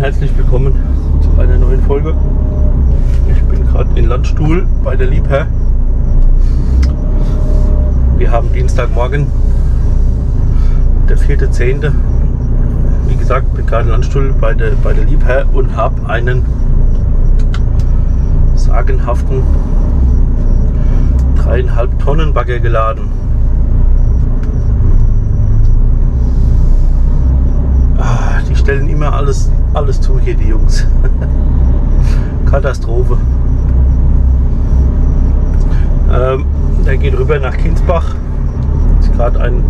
herzlich willkommen zu einer neuen Folge. Ich bin gerade in Landstuhl bei der Liebherr. Wir haben Dienstagmorgen, der 4.10. Wie gesagt, bin gerade in Landstuhl bei der, bei der Liebherr und habe einen sagenhaften dreieinhalb Tonnen Bagger geladen. Ah, Die stellen immer alles, alles zu hier, die Jungs. Katastrophe. Ähm, der geht rüber nach Kinsbach. Ist gerade ein,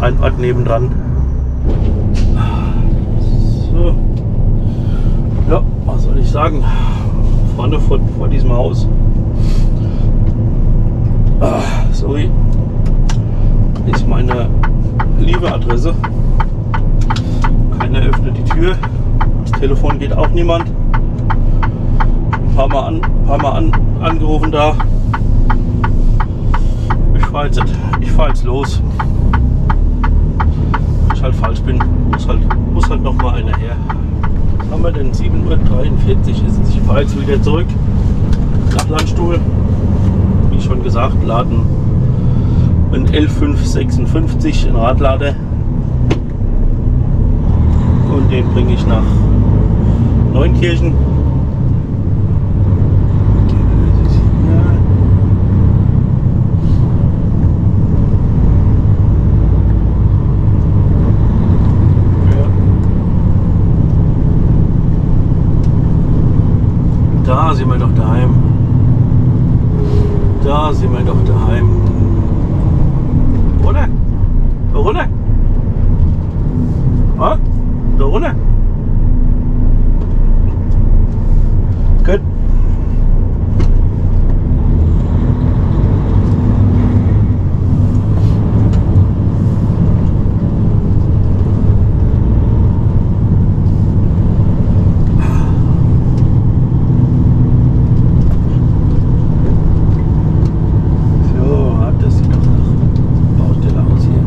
ein Ort nebendran. So. Ja, was soll ich sagen? Vorne vor, vor diesem Haus. Ah, sorry. Ist meine liebe Adresse. Keiner öffnet die Tür. Das Telefon geht auch niemand. Ein paar Mal, an, paar Mal an, angerufen da. Ich fahre jetzt, fahr jetzt los. Wenn ich halt falsch bin, muss halt, muss halt noch mal einer her. Was haben wir denn? 7.43 Uhr ist es. Ich fahre jetzt wieder zurück nach Landstuhl. Wie schon gesagt, laden ein L556 in Radlader den bringe ich nach Neunkirchen. Da sind wir doch daheim. Da sind wir doch daheim. Oder? Da runter? Ah, da runter? Gut. So, ah, das sieht doch nach Baustelle aus hier.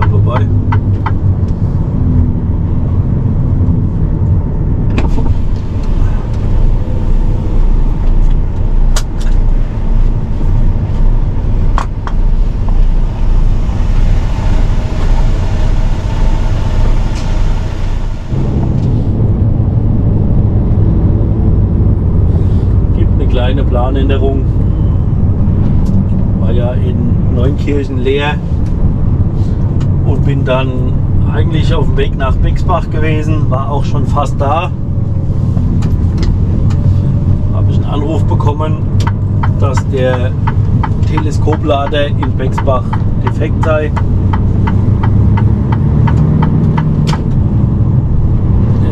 Komm vorbei. gibt eine kleine Planänderung. War ja in Neunkirchen leer und bin dann eigentlich auf dem Weg nach Bixbach gewesen, war auch schon fast da. Habe ich einen Anruf bekommen, dass der Teleskoplader in Bexbach defekt sei.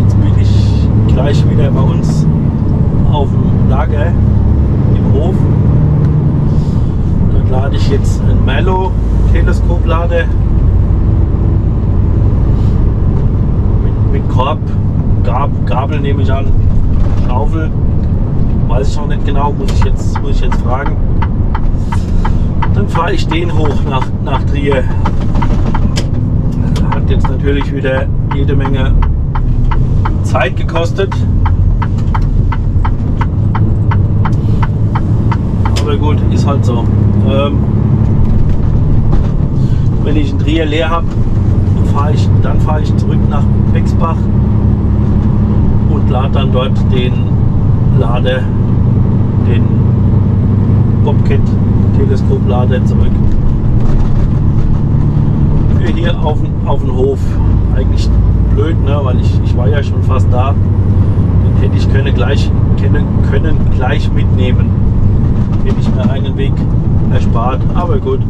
Jetzt bin ich gleich wieder bei uns auf dem Lager im Hof. Dort lade ich jetzt ein Mello Teleskoplader mit, mit Korb, Gab, Gabel nehme ich an, Schaufel. Weiß ich auch nicht genau, muss ich jetzt, muss ich jetzt fragen. Dann fahre ich den hoch nach, nach Trier. Hat jetzt natürlich wieder jede Menge Zeit gekostet. Aber gut, ist halt so. Ähm, wenn ich einen Trier leer habe, fahr ich, dann fahre ich zurück nach Bexbach und lade dann dort den Lader, den Bobcat Teleskoplader zurück. Für hier auf, auf den Hof. Eigentlich blöd, ne? weil ich, ich war ja schon fast da. Den hätte ich können gleich, können, können gleich mitnehmen hätte ich mir einen Weg erspart. Aber gut.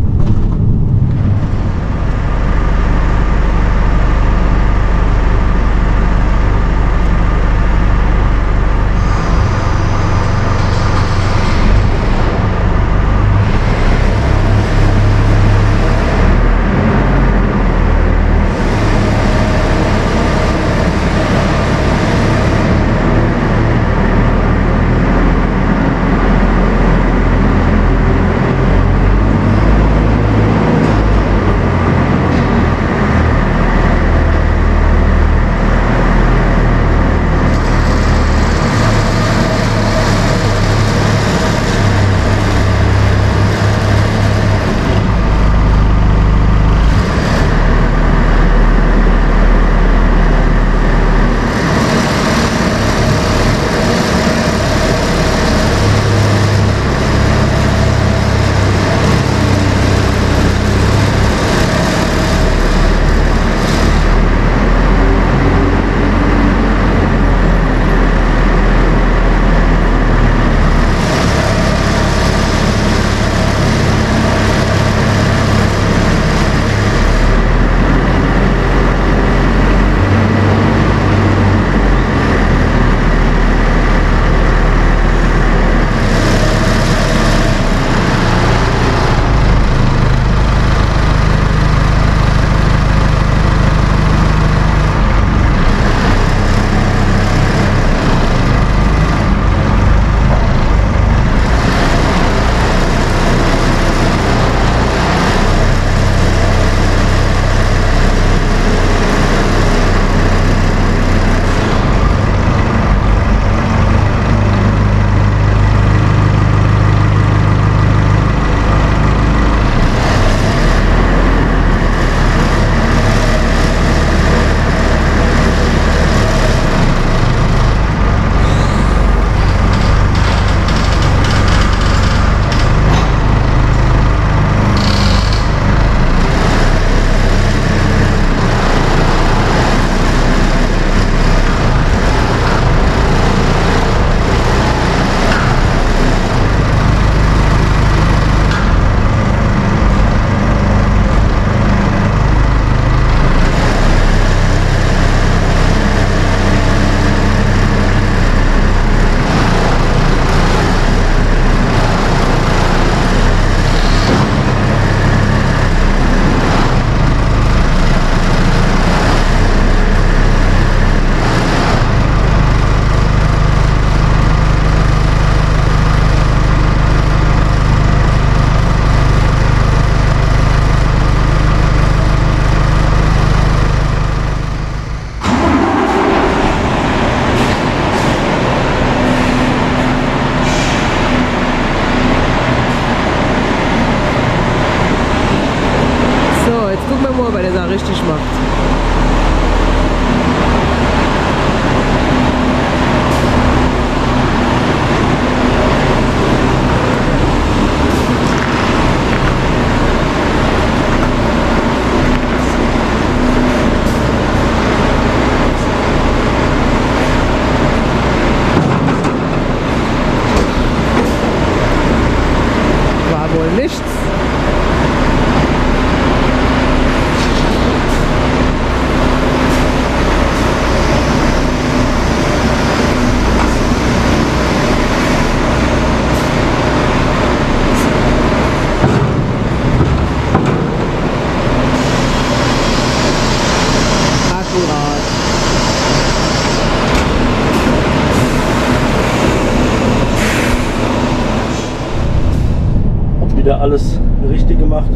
wieder alles richtig gemacht.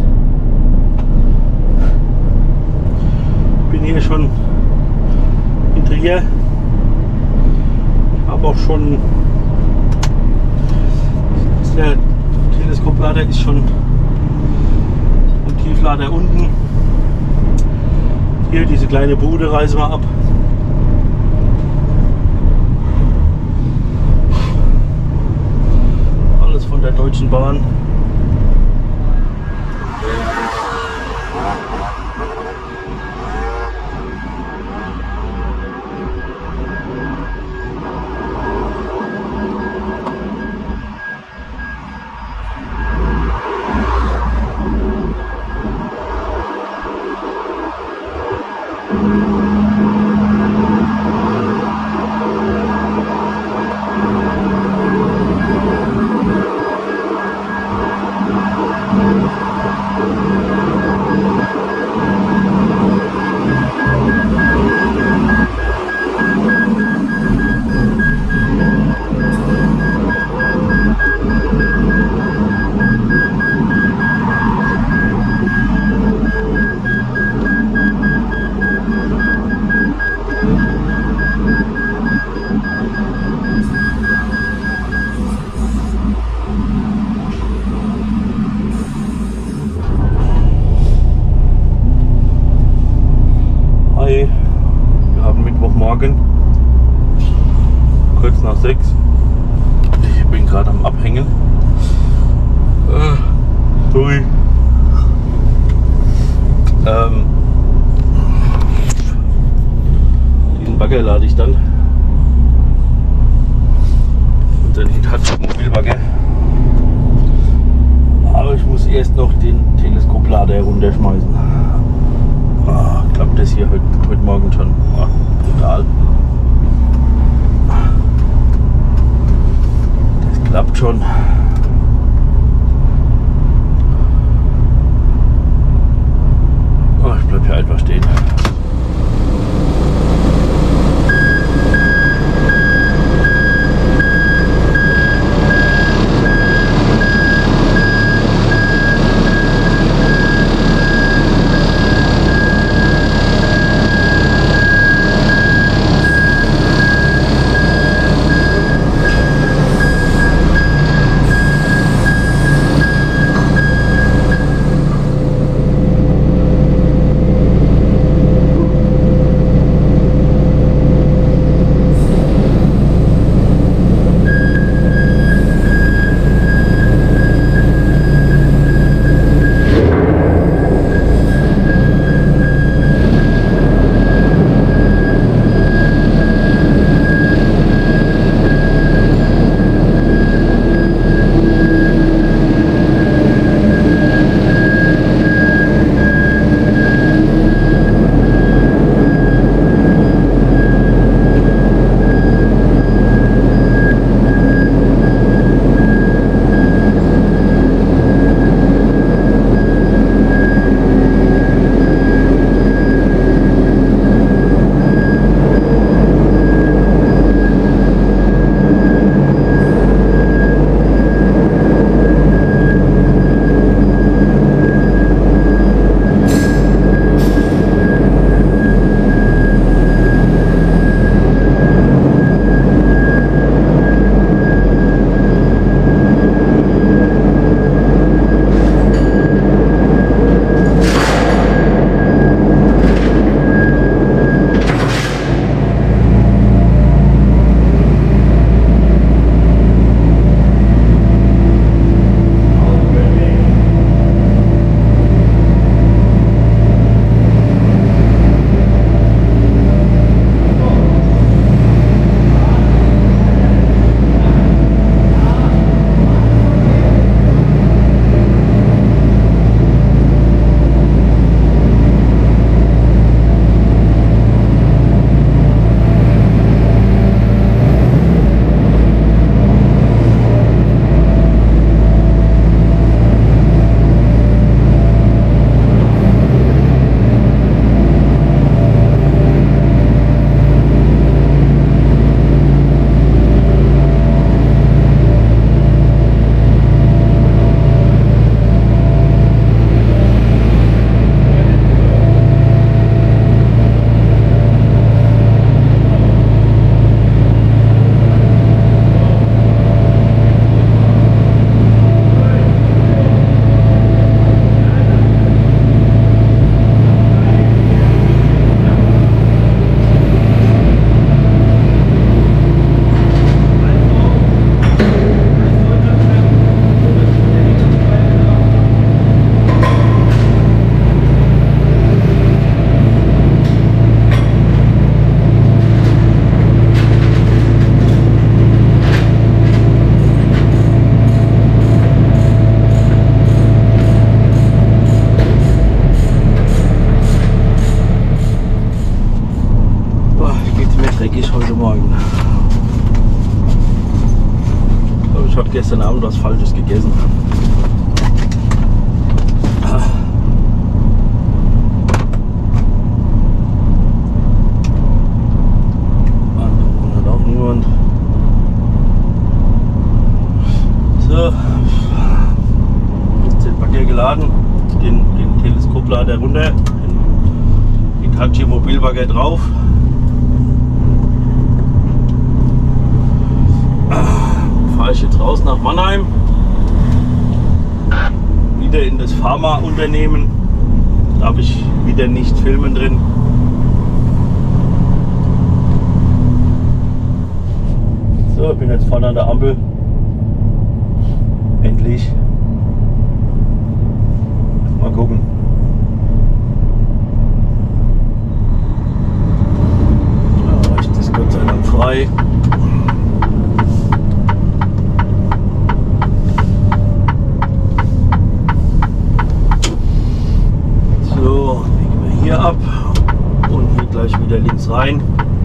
Bin hier schon in Trier. Habe auch schon der Teleskoplader ist schon und Tieflader unten. Hier diese kleine Bude reisen wir ab. Alles von der Deutschen Bahn. was Falsches gegessen habe. Ah. auch niemand. So, jetzt den Bagger geladen, den, Teleskoplader runter, den Hitachi Mobilbagger drauf. Mannheim. Wieder in das Pharmaunternehmen. Da habe ich wieder nicht Filmen drin. So, ich bin jetzt vorne an der Ampel. Endlich. Mal gucken. Da reicht das Gott sei Dank frei. rein.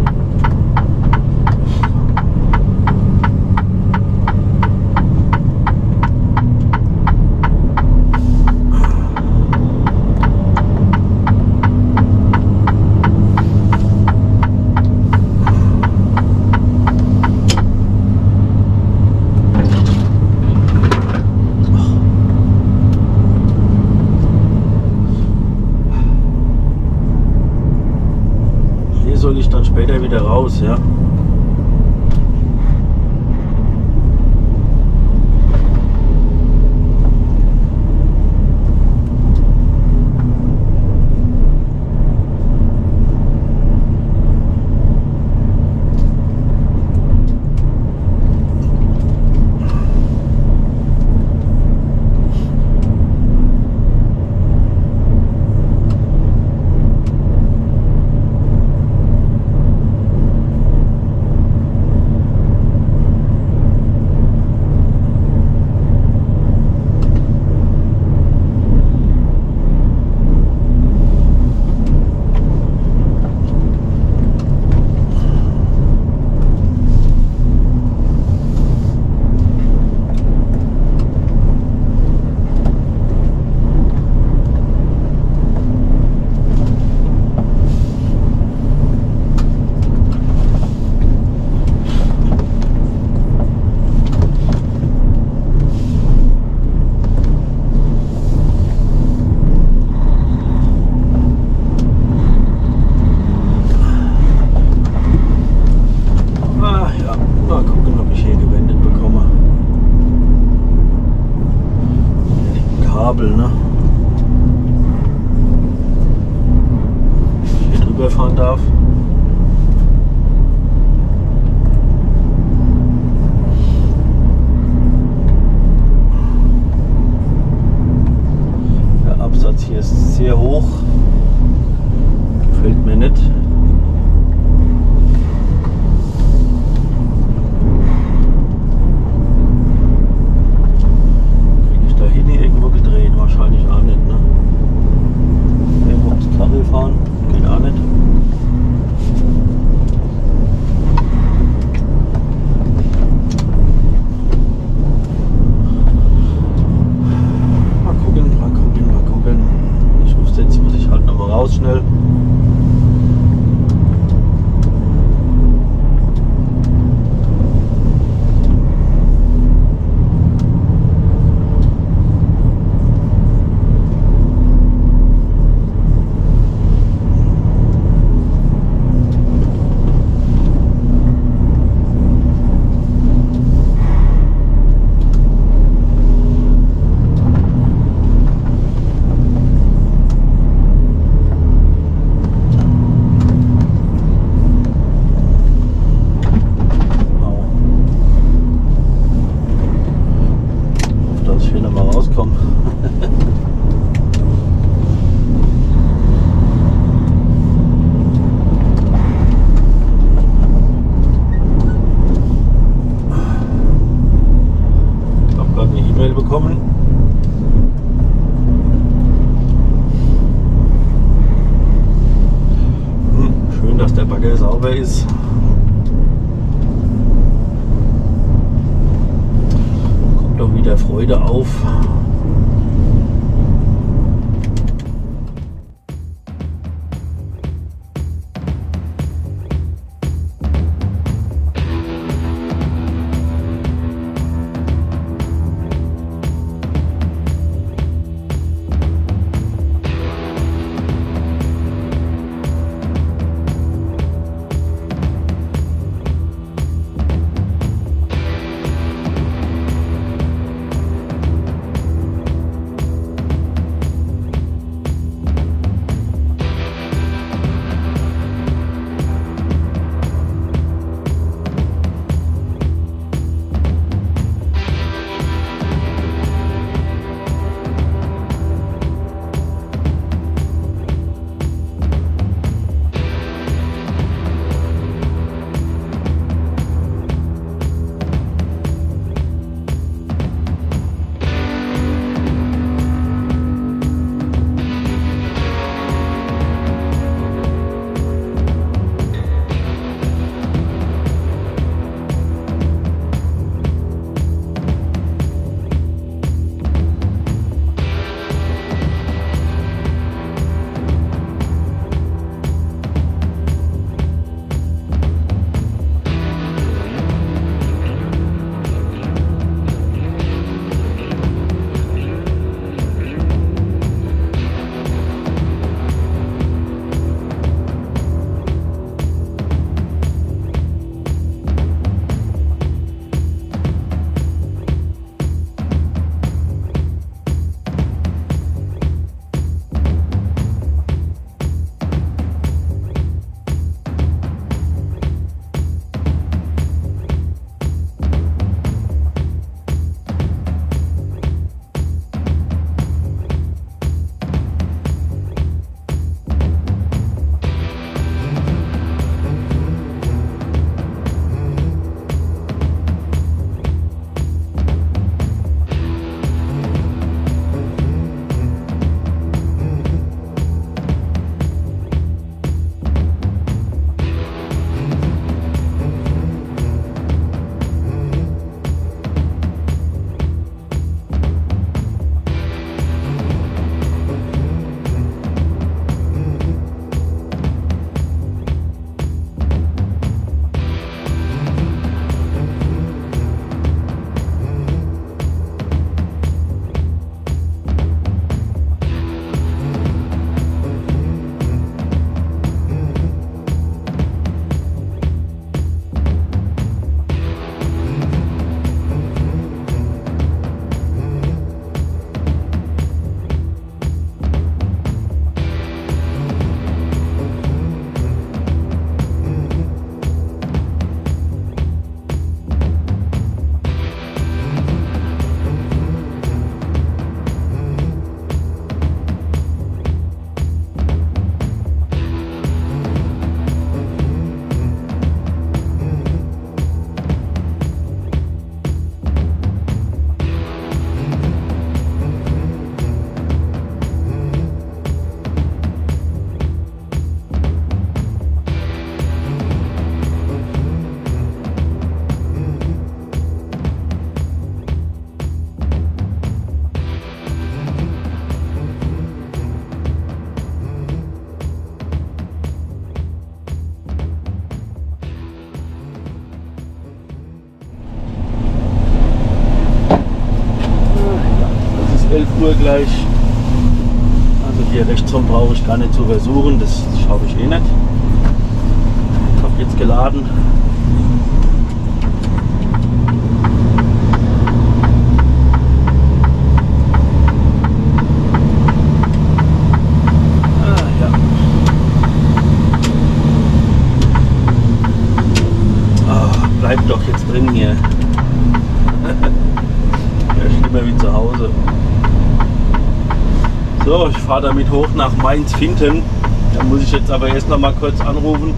Gleich. Also hier rechts rum brauche ich gar nicht zu versuchen, das schaffe ich eh nicht. Ich habe jetzt geladen. Ah, ja. Ah, bleibt doch jetzt drin hier. ja, schlimmer wie zu Hause. So, ich fahre damit hoch nach Mainz-Finten. Da muss ich jetzt aber erst noch mal kurz anrufen.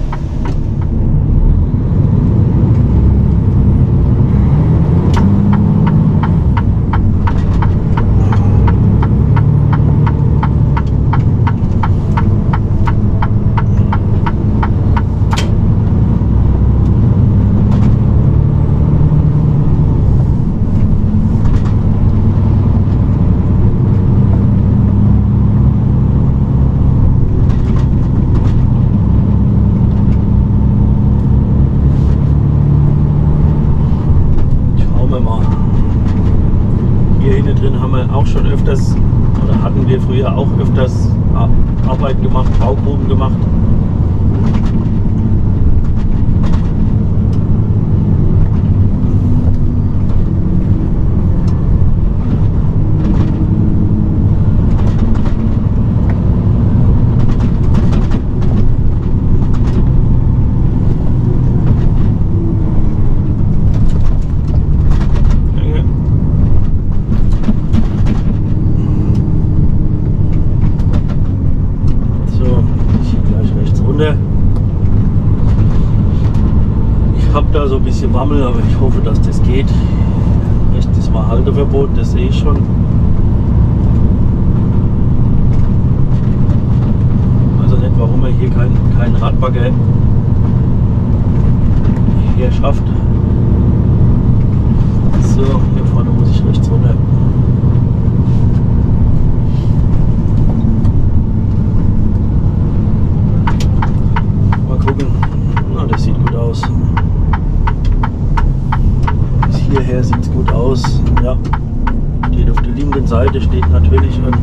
Seite steht natürlich ein.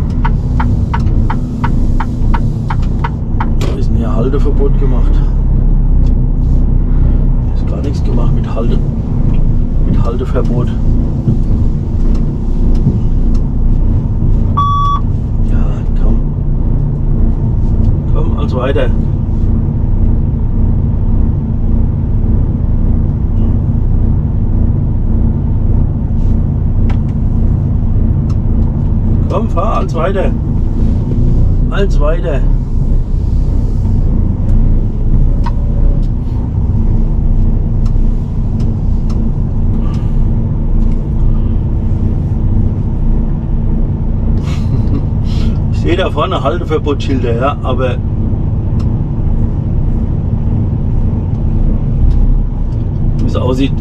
Da ist ein Halteverbot gemacht. Ist gar nichts gemacht mit Halte. Mit Halteverbot. Ja, komm. Komm, also weiter. Komm, fahr als weiter. Als weiter. Ich sehe da vorne Halteverbotsschilder, ja, aber wie es aussieht,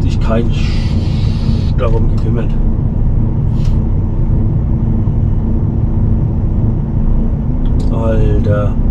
sich kein Sch- darum gekümmert. Alter.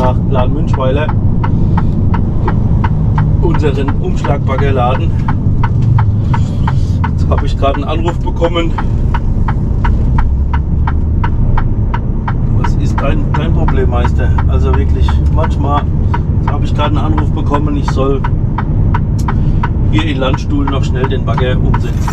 Laden Münchweiler unseren Umschlagbaggerladen. Jetzt habe ich gerade einen Anruf bekommen. Was ist dein, dein Problem, Meister? Also wirklich, manchmal habe ich gerade einen Anruf bekommen, ich soll hier in Landstuhl noch schnell den Bagger umsetzen.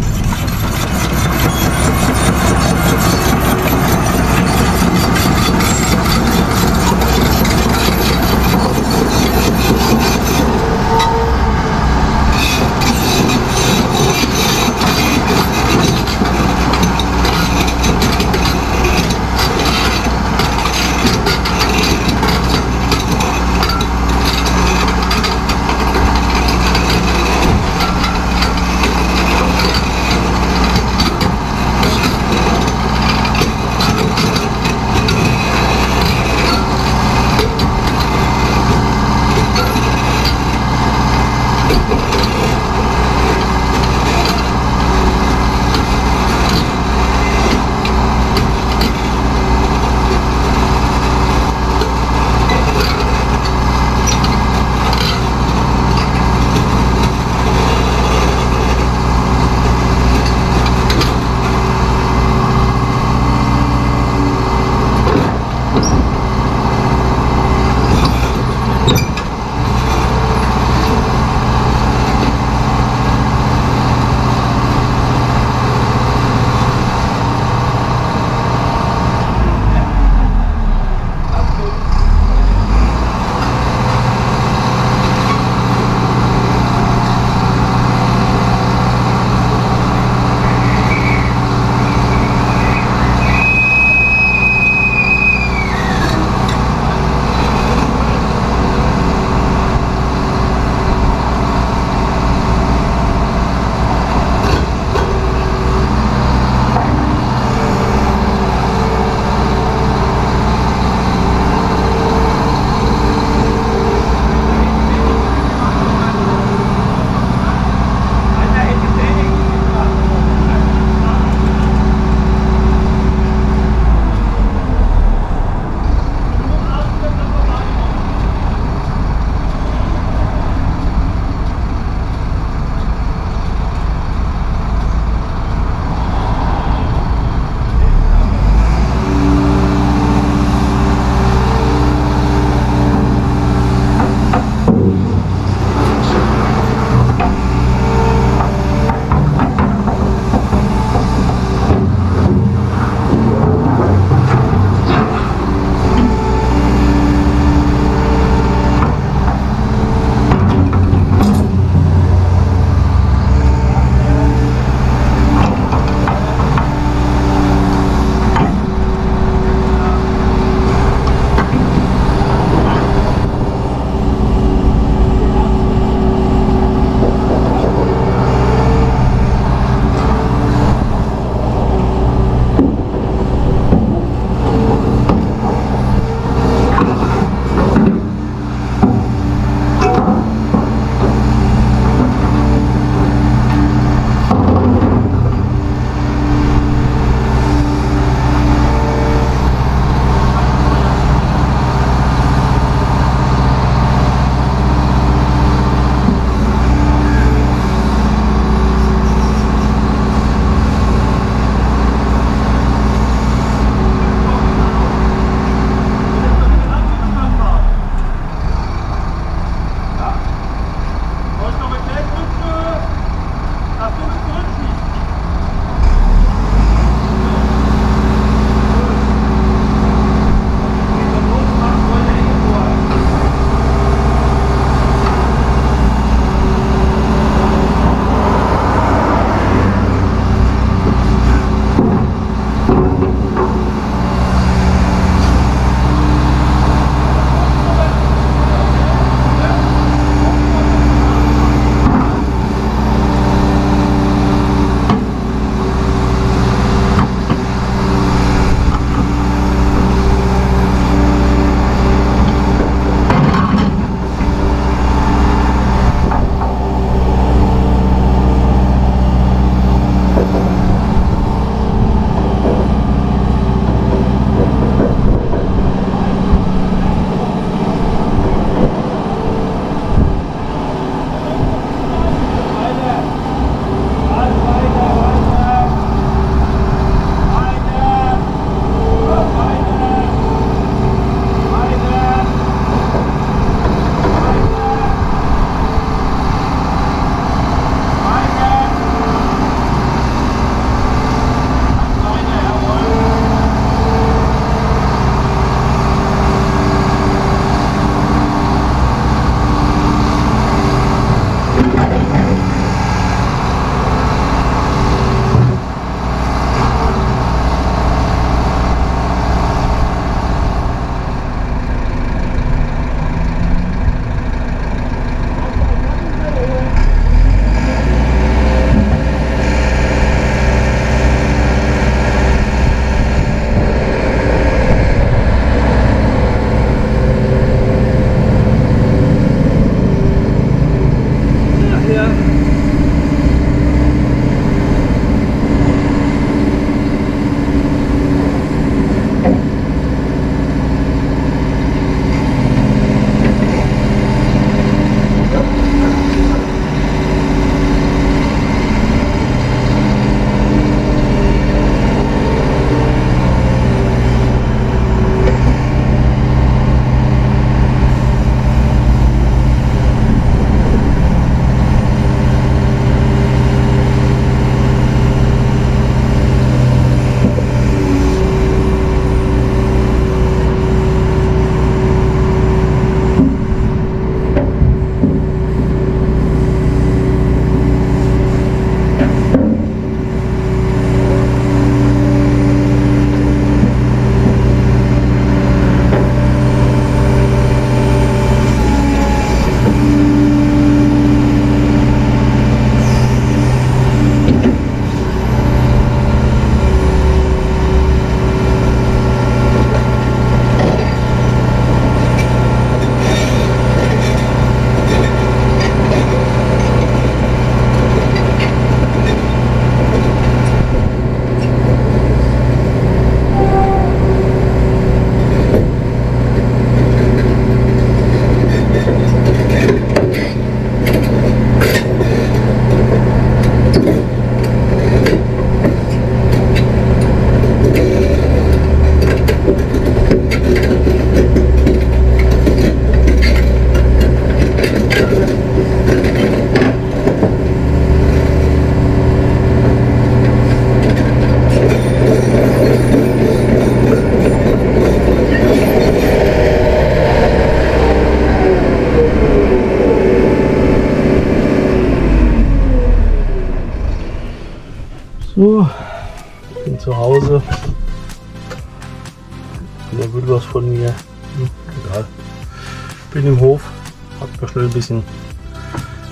Bisschen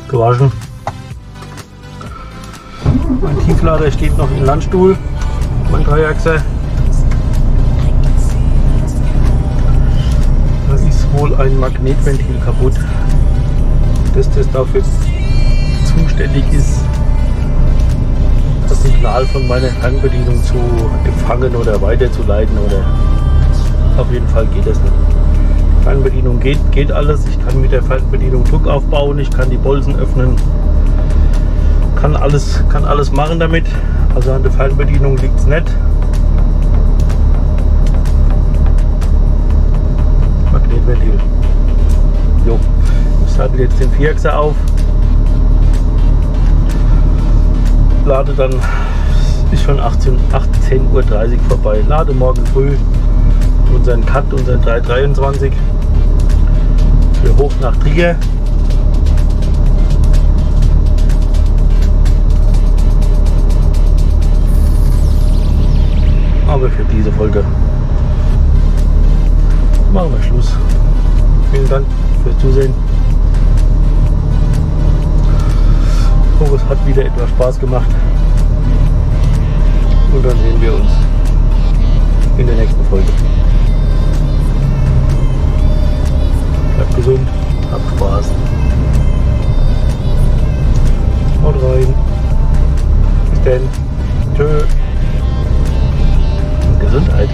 gewaschen. Mein Tieflader steht noch im Landstuhl, mein Dreiachser. Da ist wohl ein Magnetventil kaputt, dass das dafür zuständig ist, das Signal von meiner Fernbedienung zu empfangen oder weiterzuleiten oder auf jeden Fall geht das nicht. Fernbedienung geht, geht alles. Ich kann mit der Fernbedienung Druck aufbauen, ich kann die Bolzen öffnen, kann alles, kann alles machen damit. Also an der Fernbedienung liegt es nicht. Magnetventil. Jo. Ich sattel jetzt den Vierachser auf. Lade dann, ist schon 18, 18.30 Uhr vorbei. Lade morgen früh unseren Cut, unseren 323 für hoch nach Trier. Aber für diese Folge machen wir Schluss. Vielen Dank fürs Zusehen. Ich es hat wieder etwas Spaß gemacht. Und dann sehen wir uns in der nächsten Folge. Gesund, habt Spaß. Haut rein. Bis dann. Tschö. Gesundheit.